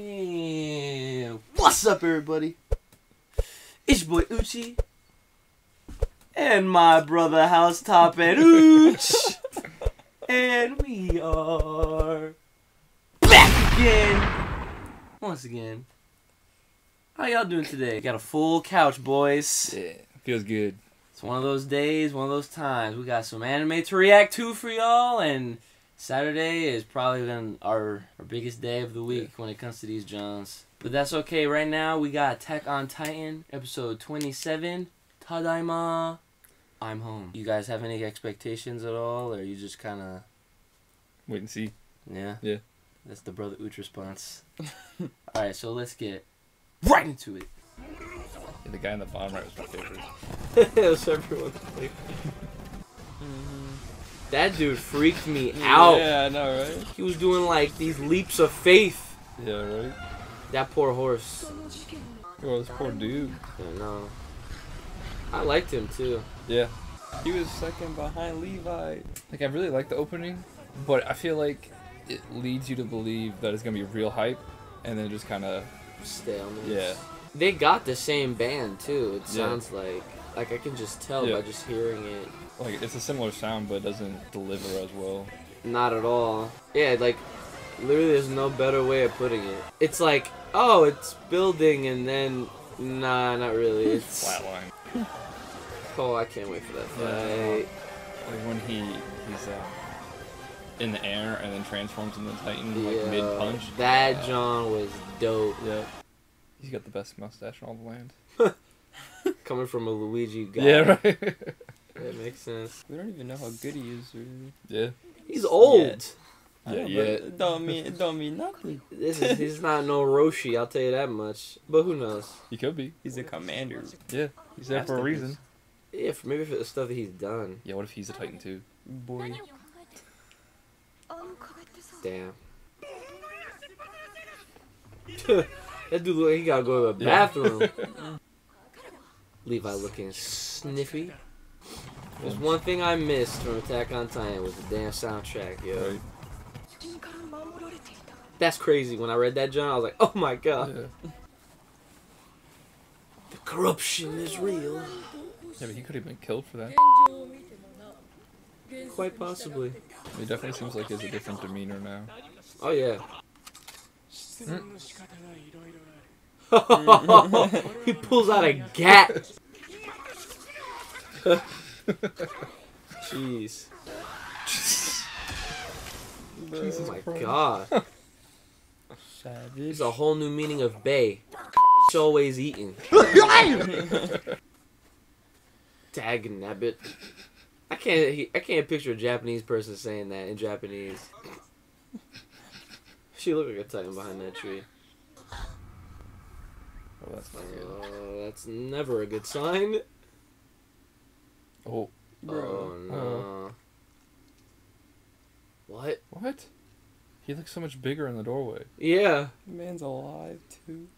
Hey, what's up, everybody? It's your boy Uchi and my brother HouseTop and Ooch, and we are back again. Once again, how y'all doing today? Got a full couch, boys. Yeah, feels good. It's one of those days, one of those times. We got some anime to react to for y'all, and Saturday is probably been our, our biggest day of the week when it comes to these Johns. But that's okay. Right now, we got Attack on Titan, episode 27. Tadaima. I'm home. You guys have any expectations at all, or you just kind of, Wait and see. yeah? Yeah. That's the Brother Uch response. Alright, so let's get right into it. Yeah, the guy in the bottom right was my favorite. it was everyone's favorite. That dude freaked me out. Yeah, I know, right? He was doing like these leaps of faith. Yeah, right. That poor horse. Oh, this poor dude. Yeah, no. I liked him too. Yeah. He was second behind Levi. Like, I really like the opening, but I feel like it leads you to believe that it's gonna be real hype, and then just kind of, Staleness. yeah. They got the same band too. It Yeah. sounds like like I can just tell Yeah. by just hearing it. Like, it's a similar sound, but it doesn't deliver as well. Not at all. Yeah, like literally there's no better way of putting it. It's like, oh, it's building and then nah, not really. It's Flatline. Oh, I can't wait for that Yeah. Like when he he's uh, in the air and then transforms into Titan like Yeah, mid punch. That John was dope. Yeah. He's got the best mustache in all the land. Coming from a Luigi guy. Yeah, right. That makes sense. We don't even know how good he is, really. yeah. He's old. Yet. Yeah, yeah. it don't mean it don't mean nothing. This is he's not no Roshi, I'll tell you that much. But who knows? He could be. He's a commander. Yeah. He's there for a reason. Yeah, for maybe for the stuff that he's done. Yeah, what if he's a Titan too? Boy. Damn. that dude, he gotta go to the Yeah. bathroom. Levi looking sniffy. There's one thing I missed from Attack on Titan was the damn soundtrack, yo. Right. That's crazy. When I read that, John, I was like, oh my god. Yeah. The corruption is real. Yeah, but he could have been killed for that. Quite possibly. He definitely seems like he has a different demeanor now. Oh yeah. he pulls out a gat. Jeez. Jesus Oh my Christ. god. Savage. There's a whole new meaning of bay. It's always eating. Dag nabbit. I can't. I can't picture a Japanese person saying that in Japanese. She looked like a titan behind that tree. Oh, that's not good. Oh, that's never a good sign. Oh, oh Bro. Oh no. Uh-huh. What? what? He looks so much bigger in the doorway. Yeah. Man's alive too.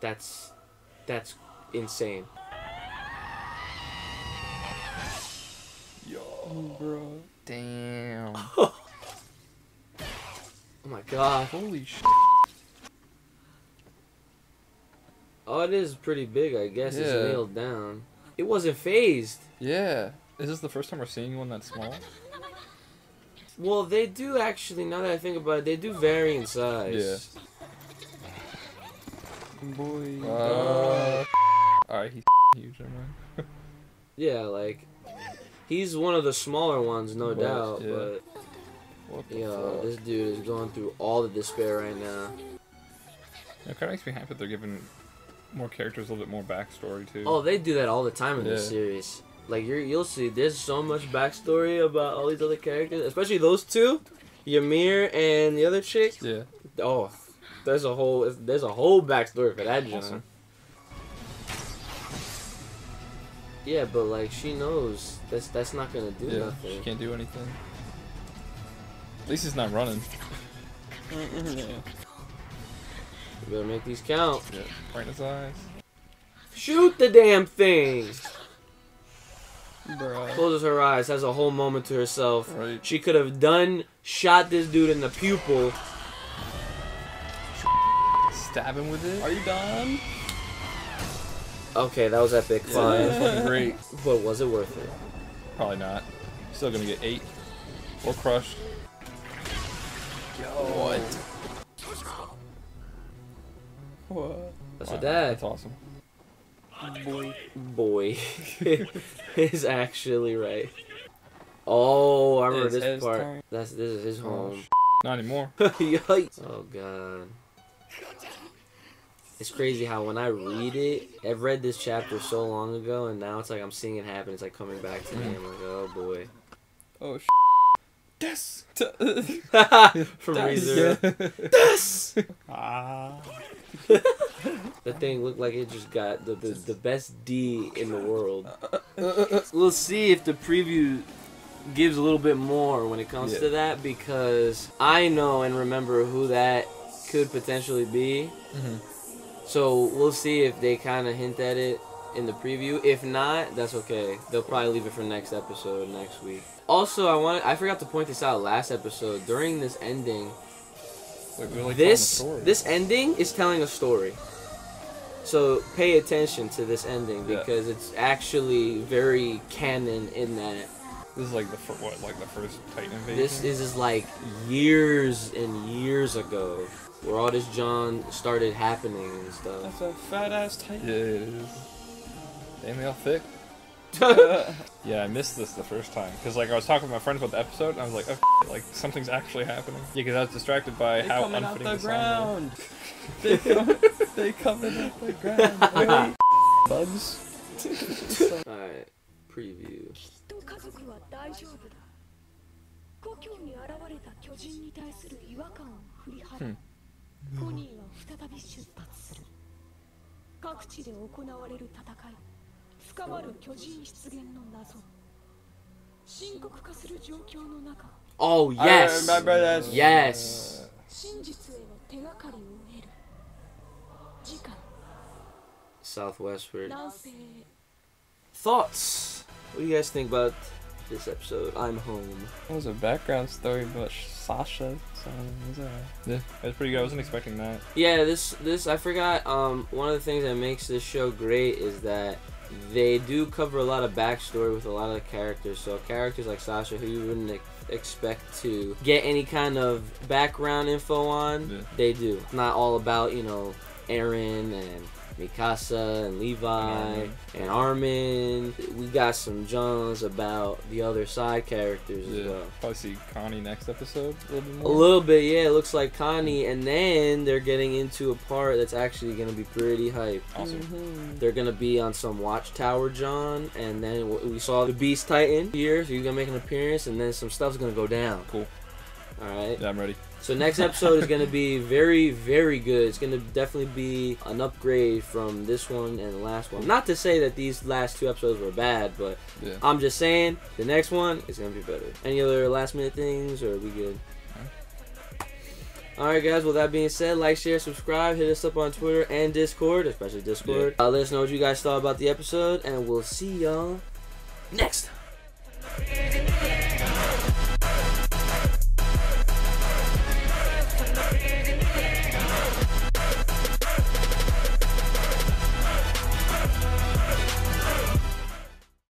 That's that's insane. Yo. Bro. Damn. Oh my god. Holy sh. Oh, it is pretty big, I guess. It's nailed down. It wasn't phased. Yeah. Is this the first time we're seeing one that small? Well, they do actually. Now that I think about it, they do vary in size. Yeah. Boy. Uh, Alright, he's huge, never mind. Yeah, like he's one of the smaller ones, no But, doubt. yeah. But What the yo, fuck? this dude is going through all the despair right now. It kind of makes me happy that they're giving more characters a little bit more backstory too. Oh, they do that all the time in this series. Like you're, you'll see. There's so much backstory about all these other characters, especially those two, Ymir and the other chick. Yeah. Oh, there's a whole there's a whole backstory for that John. Awesome. Yeah, but like she knows that's that's not gonna do Yeah. She can't do anything. At least he's not running. yeah. You better make these count. Yeah. Right in his eyes. Shoot the damn thing! Bro. closes her eyes, has a whole moment to herself. Right. She could have done, shot this dude in the pupil. Stab him with it. Are you done? Okay, that was epic. Yeah, Fine. that's great. But was it worth it? Probably not. Still gonna get ate or crushed. What? What? That's Wow, a dad. That's awesome. Boy. Boy is actually right. Oh, I remember It's this part. turn. That's this is his Oh, home. Not anymore. Yikes! Oh god. It's crazy how when I read it, I've read this chapter so long ago, and now it's like I'm seeing it happen. It's like coming back to me. I'm like, oh boy. Oh sh. Yes. From ReZero. Yes. ah. The thing looked like it just got the, the, the best D in the world. We'll see if the preview gives a little bit more when it comes Yeah. to that because I know and remember who that could potentially be. Mhm. So we'll see if they kind of hint at it in the preview. If not, that's okay. They'll probably leave it for next episode next week. Also, I want I forgot to point this out last episode during this ending. Like, we're this telling a story. this ending is telling a story. So pay attention to this ending Yeah. because it's actually very canon in that This is like the fir- what, like the first Titan invasion. this is is like years and years ago where all this John started happening and stuff. That's a fat ass Yeah, titan. it is. Damn, they all thick. Yeah, I missed this the first time because like I was talking with my friends about the episode, and I was like, oh, like something's actually happening. Yeah, because I was distracted by they how coming out unfitting the the song was. ground. they come, they coming out the ground. Wait. Bugs. Alright, preview. きっと家族は大丈夫だ故郷に現れた巨人に対する違和感を振り払い、ポニーは再び出発する各地で行われる戦い 深まる巨人出現の謎深刻化する状況の中 Oh I yes, remember this. yes. 真実への手がかりを得る次回 Southwestward. 南西へ Thoughts? What do you guys think about this episode? I'm home. It was a background story about Sasha. So it was alright. Yeah, it was pretty good. I wasn't expecting that. Yeah, this this I forgot. Um, one of the things that makes this show great is that they do cover a lot of backstory with a lot of the characters. So characters like Sasha, who you wouldn't ex- expect to get any kind of background info on, Yeah. they do. It's not all about you know Eren and Mikasa and Levi Armin. and Armin. We got some Johns about the other side characters as Yeah, well. probably see Connie next episode a little bit A little bit, yeah. It looks like Connie, and then they're getting into a part that's actually gonna be pretty hype. Awesome. Mm-hmm. They're gonna be on some watchtower, John, and then we saw the Beast Titan here, so he's gonna make an appearance, and then some stuff's gonna go down. Cool. All right. Yeah, I'm ready. So next episode is gonna be very, very good. It's gonna definitely be an upgrade from this one and the last one. Not to say that these last two episodes were bad, but Yeah. I'm just saying the next one is gonna be better. Any other last minute things, or are we good? Alright, guys, with that being said, like, share, subscribe, hit us up on Twitter and Discord, especially Discord. Uh, let us know what you guys thought about the episode, and we'll see y'all next time.